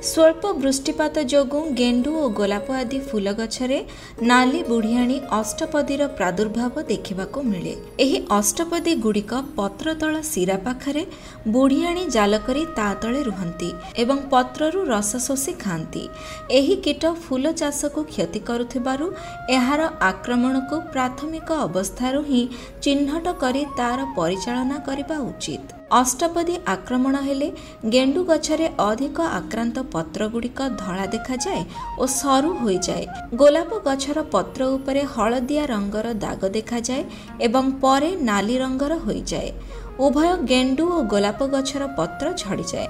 ସ୍ୱଳ୍ପ ବୃଷ୍ଟିପାତ ଯୋଗୁଁ ଗେଣ୍ଡୁ ଓ ଗୋଲାପ ଆଦି ଫୁଲ ଗଛରେ ନାଲି ବୁଢ଼ିଆଣୀ ଅଷ୍ଟପଦୀର ପ୍ରାଦୁର୍ଭାବ ଦେଖିବାକୁ ମିଳେ। ଏହି ଅଷ୍ଟପଦୀ ଗୁଡ଼ିକ ପତ୍ରତଳ ଶିରା ପାଖରେ ବୁଢ଼ିଆଣୀ ଜାଲ କରି ତା ତଳେ ରୁହନ୍ତି ଏବଂ ପତ୍ରରୁ ରସ ଶୋଷି ଖାଆନ୍ତି। ଏହି କୀଟ ଫୁଲ ଚାଷକୁ କ୍ଷତି କରୁଥିବାରୁ ଏହାର ଆକ୍ରମଣକୁ ପ୍ରାଥମିକ ଅବସ୍ଥାରୁ ହିଁ ଚିହ୍ନଟ କରି ତାର ପରିଚାଳନା କରିବା ଉଚିତ। ଅଷ୍ଟପଦୀ ଆକ୍ରମଣ ହେଲେ ଗେଣ୍ଡୁ ଗଛରେ ଅଧିକ ଆକ୍ରାନ୍ତ ପତ୍ରଗୁଡ଼ିକ ଧଳା ଦେଖାଯାଏ ଓ ସରୁ ହୋଇଯାଏ। ଗୋଲାପ ଗଛର ପତ୍ର ଉପରେ ହଳଦିଆ ରଙ୍ଗର ଦାଗ ଦେଖାଯାଏ ଏବଂ ପରେ ନାଲି ରଙ୍ଗର ହୋଇଯାଏ। ଉଭୟ ଗେଣ୍ଡୁ ଓ ଗୋଲାପ ଗଛର ପତ୍ର ଝଡ଼ିଯାଏ।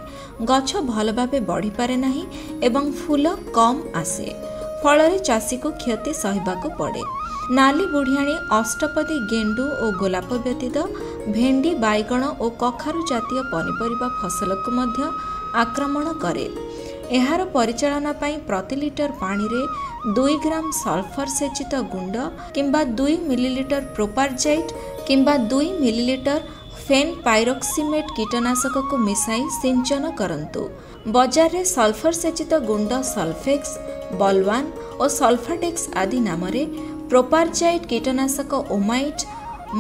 ଗଛ ଭଲ ଭାବେ ବଢ଼ିପାରେ ନାହିଁ ଏବଂ ଫୁଲ କମ୍ ଆସେ। ଫଳରେ ଚାଷୀକୁ କ୍ଷତି ସହିବାକୁ ପଡ଼େ। ନାଲି ବୁଢ଼ିଆଣୀ ଅଷ୍ଟପଦୀ ଗେଣ୍ଡୁ ଓ ଗୋଲାପ ବ୍ୟତୀତ ଭେଣ୍ଡି ବାଇଗଣ ଓ କଖାରୁ ଜାତୀୟ ପନିପରିବା ଫସଲକୁ ମଧ୍ୟ ଆକ୍ରମଣ କରେ। ଏହାର ପରିଚାଳନା ପାଇଁ ପ୍ରତି ଲିଟର ପାଣିରେ ଦୁଇ ଗ୍ରାମ ସଲଫର ସେଚିତ ଗୁଣ୍ଡ କିମ୍ବା ଦୁଇ ମିଲିଲିଟର ପ୍ରୋପାରଜାଇଟ୍ କିମ୍ବା ଦୁଇ ମିଲିଲିଟର ଫେନ୍ ପାଇରୋକ୍ସିମେଟ୍ କୀଟନାଶକକୁ ମିଶାଇ ସିଞ୍ଚନ କରନ୍ତୁ। ବଜାରରେ ସଲଫର ସେଚିତ ଗୁଣ୍ଡ ସଲଫେକ୍ସ ବଲୱାନ ଓ ସଲଫାଟେକ୍ସ ଆଦି ନାମରେ ପ୍ରୋପାରଜାଇଟ୍ କୀଟନାଶକ ଓମାଇଟ୍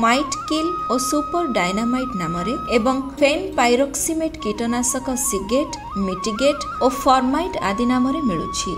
ମାଇଟ୍ କିଲ୍ ଓ ସୁପର ଡାଇନାମାଇଟ୍ ନାମରେ ଏବଂ ଫେନ୍ ପାଇରୋକ୍ସିମେଟ୍ କୀଟନାଶକ ସିଗେଟ୍ ମିଟିଗେଟ୍ ଓ ଫର୍ମାଇଟ୍ ଆଦି ନାମରେ ମିଳୁଛି।